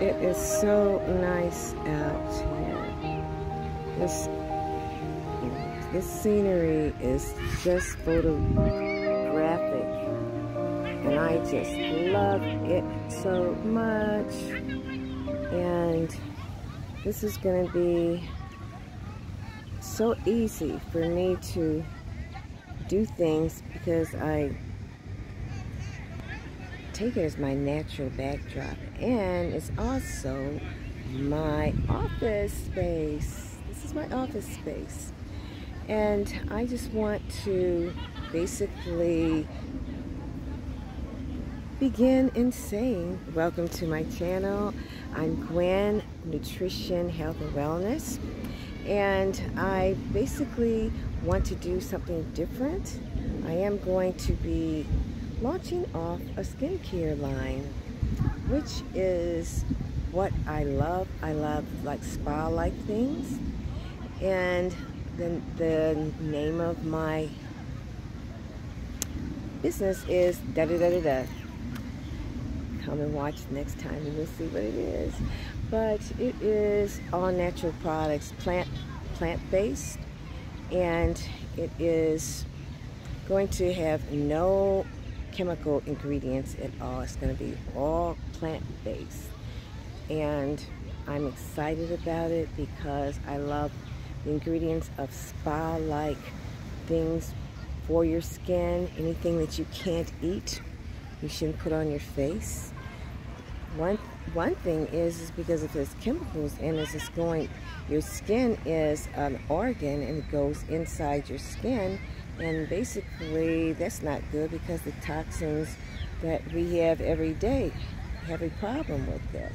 It is so nice out here. This this scenery is just photographic and I just love it so much and this is going to be so easy for me to do things because I take it as my natural backdrop and it's also my office space. This is my office space. And I just want to basically begin in saying welcome to my channel. I'm Gwynne, Nutrition, Health and Wellness. And I basically want to do something different. I am going to be launching off a skincare line, which is what I love. I love like spa-like things. And then the name of my business is da da da da da. Come and watch next time and you'll see what it is. But it is all natural products, plant plant-based, and it is going to have no chemical ingredients at all. It's going to be all plant-based. And I'm excited about it because I love the ingredients of spa-like things for your skin. Anything that you can't eat, you shouldn't put on your face. One one thing is is because if there's chemicals in it, it's going your skin is an organ and it goes inside your skin and basically, that's not good because the toxins that we have every day have a problem with that.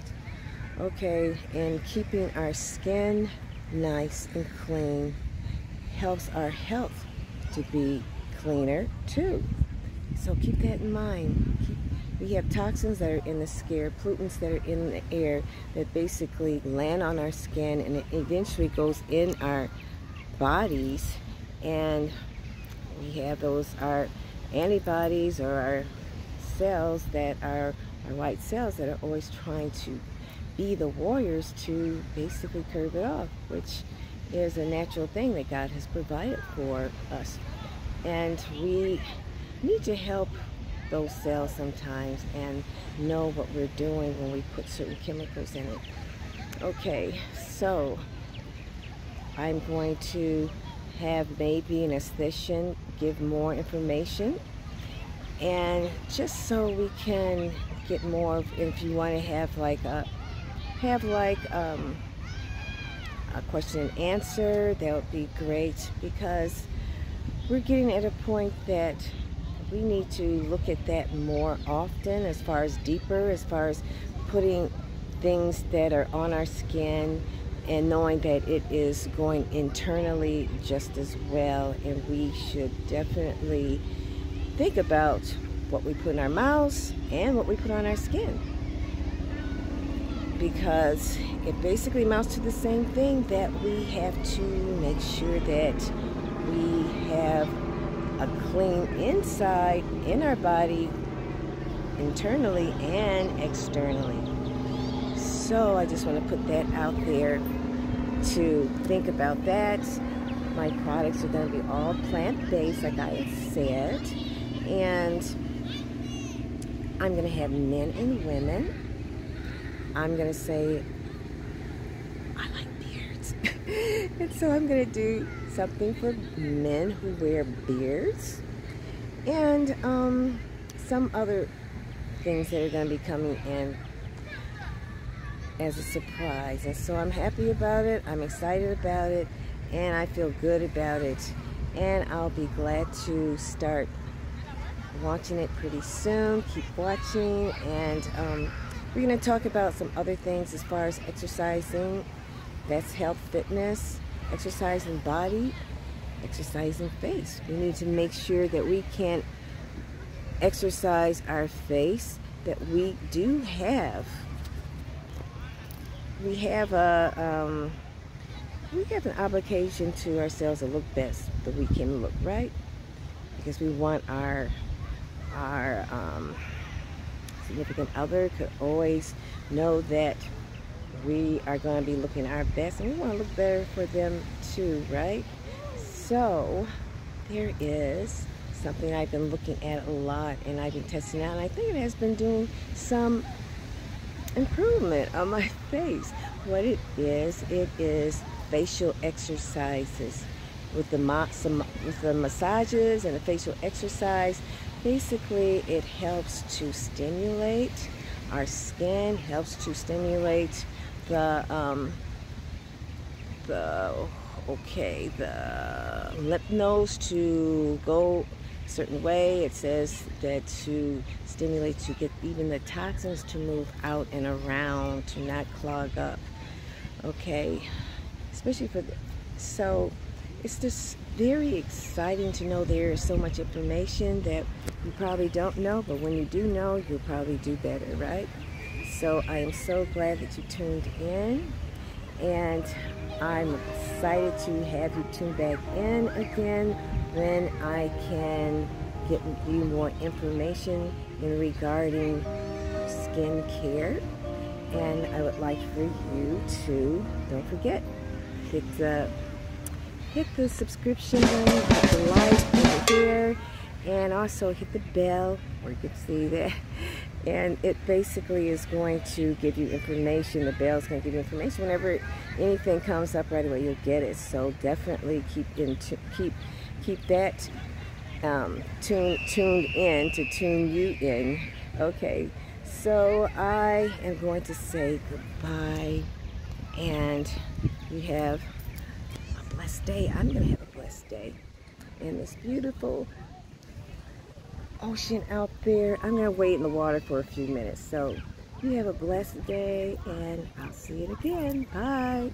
Okay, and keeping our skin nice and clean helps our health to be cleaner too. So keep that in mind. We have toxins that are in the skin, pollutants that are in the air that basically land on our skin and it eventually goes in our bodies and we have those our antibodies or our cells that are our white cells that are always trying to be the warriors to basically curb it off, which is a natural thing that God has provided for us. And we need to help those cells sometimes and know what we're doing when we put certain chemicals in it. Okay, so I'm going to have maybe an esthetician give more information. And just so we can get more if you want to have like a have like um, a question and answer that would be great because we're getting at a point that we need to look at that more often as far as deeper as far as putting things that are on our skin and knowing that it is going internally just as well and we should definitely think about what we put in our mouths and what we put on our skin. Because it basically amounts to the same thing that we have to make sure that we have a clean inside in our body internally and externally. So I just want to put that out there to think about that. My products are going to be all plant-based, like I said. And I'm going to have men and women. I'm going to say, I like beards. and so I'm going to do something for men who wear beards. And um, some other things that are going to be coming in as a surprise. And so I'm happy about it. I'm excited about it. And I feel good about it. And I'll be glad to start watching it pretty soon. Keep watching. And um, we're going to talk about some other things as far as exercising. That's health, fitness, exercising body, exercising face. We need to make sure that we can exercise our face, that we do have we have a um, we have an obligation to ourselves to look best that we can look right because we want our our um, significant other could always know that we are going to be looking our best and we want to look better for them too, right? So there is something I've been looking at a lot and I've been testing out and I think it has been doing some improvement on my face. What it is, it is facial exercises with the, with the massages and the facial exercise. Basically, it helps to stimulate our skin, helps to stimulate the um, the okay the lymph nodes to go certain way. It says that to stimulate to get even the toxins to move out and around to not clog up. Okay, especially for the, so it's just very exciting to know there is so much information that you probably don't know, but when you do know, you'll probably do better, right? So I am so glad that you tuned in and I'm excited to have you tune back in again when I can get you more information in regarding skincare. And I would like for you to, don't forget, hit the hit the subscription button, hit the like over here, and also hit the bell where you can see that and it basically is going to give you information the bell is going to give you information. Whenever anything comes up right away you'll get it. So definitely keep in keep keep that um, tuned tuned in to tune you in. Okay so I am going to say goodbye. And you have a blessed day. I'm gonna have a blessed day. In this beautiful ocean out there. I'm to wait in the water for a few minutes. So you have a blessed day and I'll see you again. Bye.